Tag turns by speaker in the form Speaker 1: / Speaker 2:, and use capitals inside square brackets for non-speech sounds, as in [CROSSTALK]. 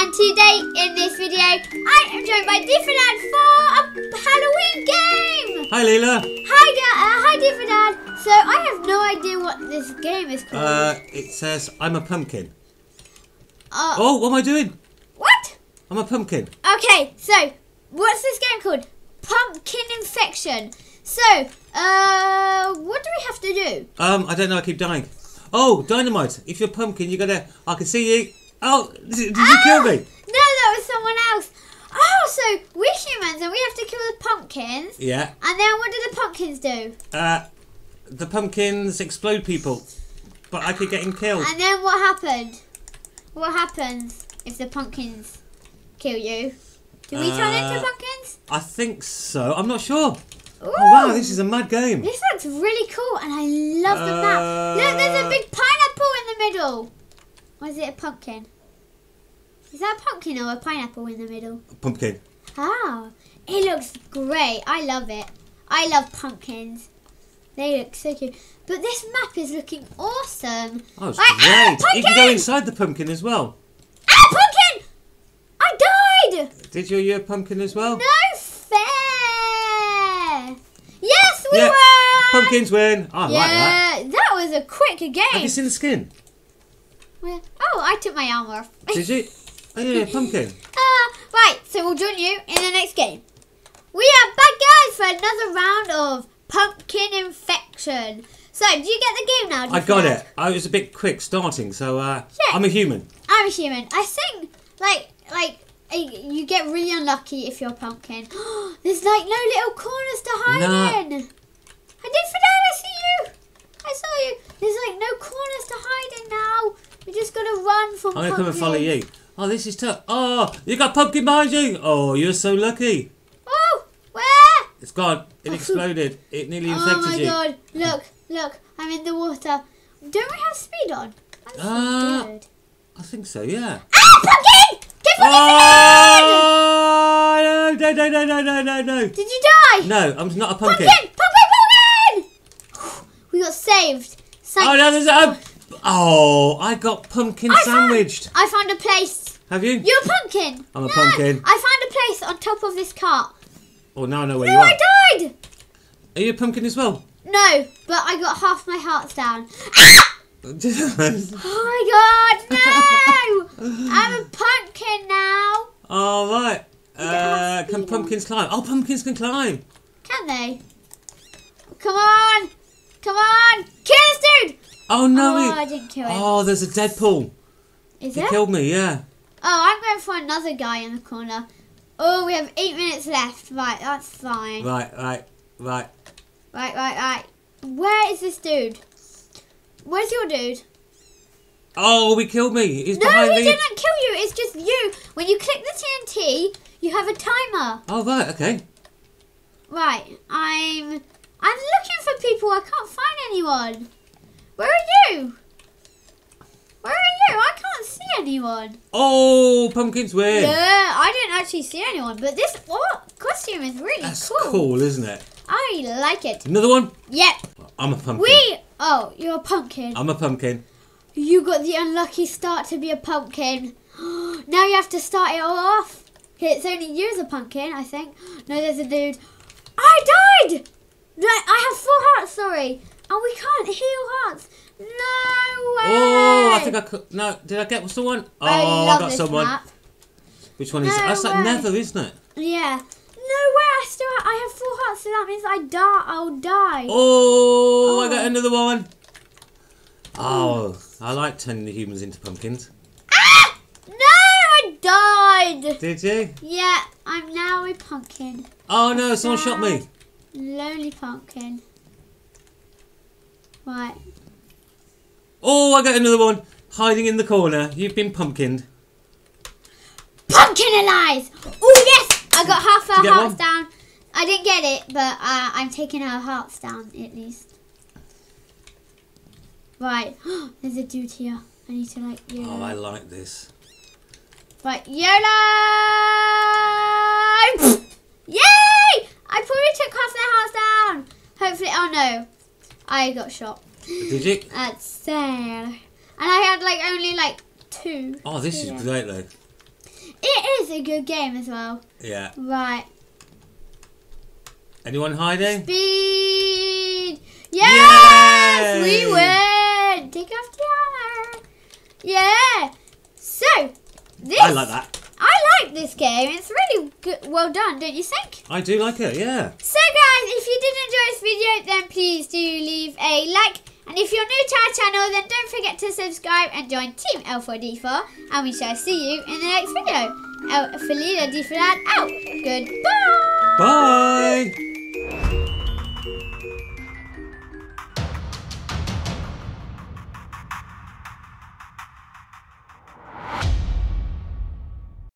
Speaker 1: And today in this video, I am joined by D4Dad for a Halloween game.
Speaker 2: Hi, Lila.
Speaker 1: Hi, uh, hi, D4Dad. So I have no idea what this game is called.
Speaker 2: Uh, it says I'm a pumpkin.
Speaker 1: Uh,
Speaker 2: Oh, what am I doing?
Speaker 1: What?
Speaker 2: I'm a pumpkin.
Speaker 1: Okay, so what's this game called? Pumpkin Infection. So, uh, what do we have to do?
Speaker 2: Um, I don't know. I keep dying. Oh, dynamite! If you're a pumpkin, you gotta. I can see you. Oh, did, did you kill me?
Speaker 1: No, that was someone else. Oh, so we're humans and we have to kill the pumpkins.
Speaker 2: Yeah.
Speaker 1: And then what do the pumpkins do?
Speaker 2: Uh, the pumpkins explode people, but I keep getting killed.
Speaker 1: And then what happened? What happens if the pumpkins kill you? Do we turn into
Speaker 2: Uh,
Speaker 1: pumpkins?
Speaker 2: I think so. I'm not sure.
Speaker 1: Ooh,
Speaker 2: Oh wow, this is a mad game.
Speaker 1: This looks really cool, and I love the map. Look, there's a
Speaker 2: Uh,
Speaker 1: big pineapple in the middle. Or is it a pumpkin? Is that a pumpkin or a pineapple in the middle?
Speaker 2: Pumpkin.
Speaker 1: Ah, it looks great. I love it. I love pumpkins. They look so cute. But this map is looking awesome.
Speaker 2: Oh, it's
Speaker 1: ah,
Speaker 2: great. You can go inside the pumpkin as well.
Speaker 1: Ah, pumpkin! I died!
Speaker 2: Did you? A pumpkin as well?
Speaker 1: No fair! Yes, we
Speaker 2: Yeah,
Speaker 1: won!
Speaker 2: Pumpkins win. I like that.
Speaker 1: Yeah, that was a quick game.
Speaker 2: Have you seen the skin?
Speaker 1: Where- Oh, I took my arm off. [LAUGHS]
Speaker 2: Did you? Oh yeah, pumpkin. [LAUGHS]
Speaker 1: Uh, right, so we'll join you in the next game. We are back, guys, for another round of Pumpkin Infection. So, do you get the game now?
Speaker 2: I got it. I was a bit quick starting, so uh,
Speaker 1: Yeah.
Speaker 2: I'm a human.
Speaker 1: I'm a human. I think, like, like uh, you get really unlucky if you're a pumpkin. [GASPS] There's like no little corners to hide
Speaker 2: Nah.
Speaker 1: in. I did for that. I see you. I saw you. There's like no corners to hide in now. We just gotta run from.
Speaker 2: I'm gonna come and follow you. Oh, this is tough. Oh, you got pumpkin behind you. Oh, you're so lucky.
Speaker 1: Oh, where?
Speaker 2: It's gone. It exploded. It nearly
Speaker 1: Oh
Speaker 2: infected
Speaker 1: my
Speaker 2: you.
Speaker 1: god! Look, look! I'm in the water. Don't we have speed on? I'm so good.
Speaker 2: I think so. Yeah.
Speaker 1: Ah, pumpkin! Get pumpkin!
Speaker 2: Oh no! No! No! No! No! No! No!
Speaker 1: Did you die?
Speaker 2: No, I'm not a pumpkin.
Speaker 1: Pumpkin! Pumpkin! Pumpkin! We got saved. Thank
Speaker 2: Oh no! There's a. Oh, I got pumpkin
Speaker 1: I found-
Speaker 2: sandwiched.
Speaker 1: I found a place.
Speaker 2: Have you?
Speaker 1: You're a pumpkin.
Speaker 2: I'm a
Speaker 1: No,
Speaker 2: pumpkin.
Speaker 1: I found a place on top of this cart.
Speaker 2: Oh, now I know where
Speaker 1: No,
Speaker 2: you are.
Speaker 1: No, I died.
Speaker 2: Are you a pumpkin as well?
Speaker 1: No, but I got half my hearts down. [LAUGHS] Oh my god, no! I'm a pumpkin now.
Speaker 2: All right. Uh, can pumpkins climb? Oh, pumpkins can climb.
Speaker 1: Can they? Come on! Come on! Kill this dude!
Speaker 2: Oh no!
Speaker 1: oh, I didn't kill him.
Speaker 2: Oh, there's a Deadpool.
Speaker 1: Is
Speaker 2: He
Speaker 1: it?
Speaker 2: killed me. Yeah.
Speaker 1: Oh, I'm going for another guy in the corner. Oh, we have eight minutes left. Right, that's fine.
Speaker 2: Right. Right. Right.
Speaker 1: Right, right, right. Where is this dude? Where's your dude?
Speaker 2: Oh, he killed me. He's
Speaker 1: No, he
Speaker 2: me.
Speaker 1: didn't kill you. It's just you. When you click the TNT, you have a timer.
Speaker 2: Oh right. Okay.
Speaker 1: Right, I'm. I'm looking for people. I can't find anyone. Where are you? Where are you? I can't see anyone.
Speaker 2: Oh, pumpkins win.
Speaker 1: Yeah, I didn't actually see anyone. But this what costume is really
Speaker 2: That's
Speaker 1: cool.
Speaker 2: cool. isn't it?
Speaker 1: I like it.
Speaker 2: Another one.
Speaker 1: Yep.
Speaker 2: I'm a pumpkin.
Speaker 1: We. Oh, you're a pumpkin.
Speaker 2: I'm a pumpkin.
Speaker 1: You got the unlucky start to be a pumpkin. [GASPS] now you have to start it all off. It's only you as a pumpkin, I think. No, there's a dude. I died! No, I have four hearts, sorry. And we can't heal hearts. No way!
Speaker 2: Oh, I think I could. No, did I get someone? Oh,
Speaker 1: I
Speaker 2: I, got someone.
Speaker 1: map.
Speaker 2: Which one is it? That's
Speaker 1: way.
Speaker 2: like Nether, isn't it?
Speaker 1: Yeah. No way, I still have, I have four hearts, so that means I die. I'll die.
Speaker 2: Oh, I got
Speaker 1: Oh.
Speaker 2: another one. Oh, I like turning the humans into pumpkins.
Speaker 1: Ah! No, I died.
Speaker 2: Did you?
Speaker 1: Yeah, I'm now a pumpkin.
Speaker 2: Oh no, someone shot me.
Speaker 1: Lonely pumpkin. Right.
Speaker 2: Oh, I got another one hiding in the corner. You've been pumpkined.
Speaker 1: Pumpkin alive! Oh yes! I got half our hearts
Speaker 2: one?
Speaker 1: down. I didn't get it, but uh, I'm taking our hearts down at least. Right. [GASPS] There's a dude here. I need to like YOLO.
Speaker 2: Oh, I like this.
Speaker 1: Right, YOLO! [LAUGHS] Yay! I probably took half their hearts down. Hopefully, oh no, I got shot.
Speaker 2: Did you?
Speaker 1: That's sad. And I had like only like two.
Speaker 2: Oh, this is great though.
Speaker 1: It is a good game as well.
Speaker 2: Yeah.
Speaker 1: Right.
Speaker 2: Anyone hiding?
Speaker 1: Speed! Yes!
Speaker 2: Yay!
Speaker 1: We win! Take off the armor. Yeah! So, this.
Speaker 2: I like that.
Speaker 1: Like this game. It's really good, well done, don't you think?
Speaker 2: I do like it. Yeah.
Speaker 1: So, guys, if you did enjoy this video, then please do leave a like. And if you're new to our channel, then don't forget to subscribe and join Team L4D4. And we shall see you in the next video. El Felina D out. Goodbye.
Speaker 2: Bye.